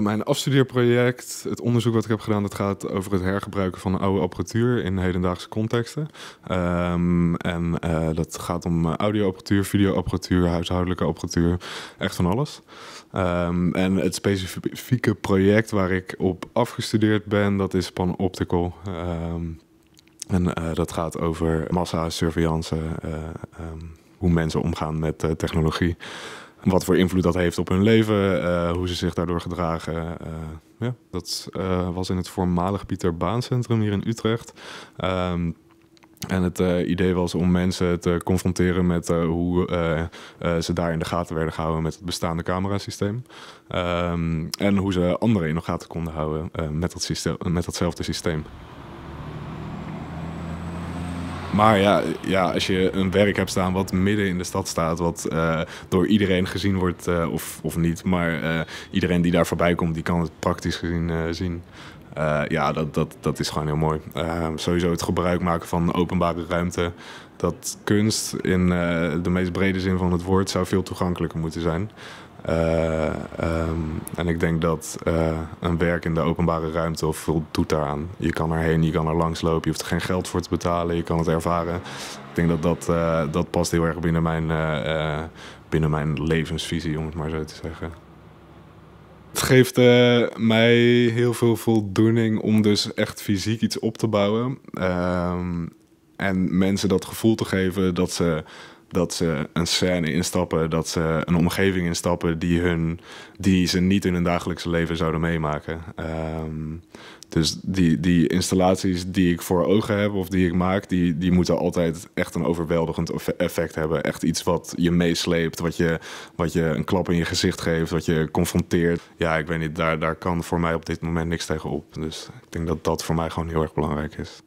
Mijn afstudeerproject, het onderzoek wat ik heb gedaan, dat gaat over het hergebruiken van oude apparatuur in hedendaagse contexten. Ehm, en uh, dat gaat om audioapparatuur, videoapparatuur, huishoudelijke apparatuur, echt van alles. Um, en het specifieke project waar ik op afgestudeerd ben, dat is Panoptical. Um, en uh, dat gaat over massa-surveillance, uh, hoe mensen omgaan met technologie. Wat voor invloed dat heeft op hun leven, uh, hoe ze zich daardoor gedragen. Uh, ja, dat uh, was in het voormalig Pieter Baan Centrum hier in Utrecht. Um, en het idee was om mensen te confronteren met hoe ze daar in de gaten werden gehouden met het bestaande camerasysteem. Um, en hoe ze anderen in de gaten konden houden met, dat systeem, met datzelfde systeem. Maar ja, ja, als je een werk hebt staan wat midden in de stad staat, wat uh, door iedereen gezien wordt, uh, of, of niet, maar uh, iedereen die daar voorbij komt, die kan het praktisch gezien zien. ja, dat, dat, dat is gewoon heel mooi. sowieso het gebruik maken van openbare ruimte. Dat kunst in de meest brede zin van het woord zou veel toegankelijker moeten zijn. Uh, um, en ik denk dat uh, een werk in de openbare ruimte of doet daaraan. Je kan erheen, je kan er langs lopen, je hoeft er geen geld voor te betalen, je kan het ervaren. Ik denk dat dat, uh, dat past heel erg binnen mijn, binnen mijn levensvisie, om het maar zo te zeggen. Het geeft mij heel veel voldoening om dus echt fysiek iets op te bouwen. Um, en mensen dat gevoel te geven dat ze dat ze een scène instappen, dat ze een omgeving instappen die, hun, die ze niet in hun dagelijkse leven zouden meemaken. Um, dus die, die installaties die ik voor ogen heb of die ik maak, die, die moeten altijd echt een overweldigend effect hebben. Echt iets wat je meesleept, wat je, wat je een klap in je gezicht geeft, wat je confronteert. Ja, ik weet niet, daar, daar kan voor mij op dit moment niks tegen op. Dus ik denk dat dat voor mij gewoon heel erg belangrijk is.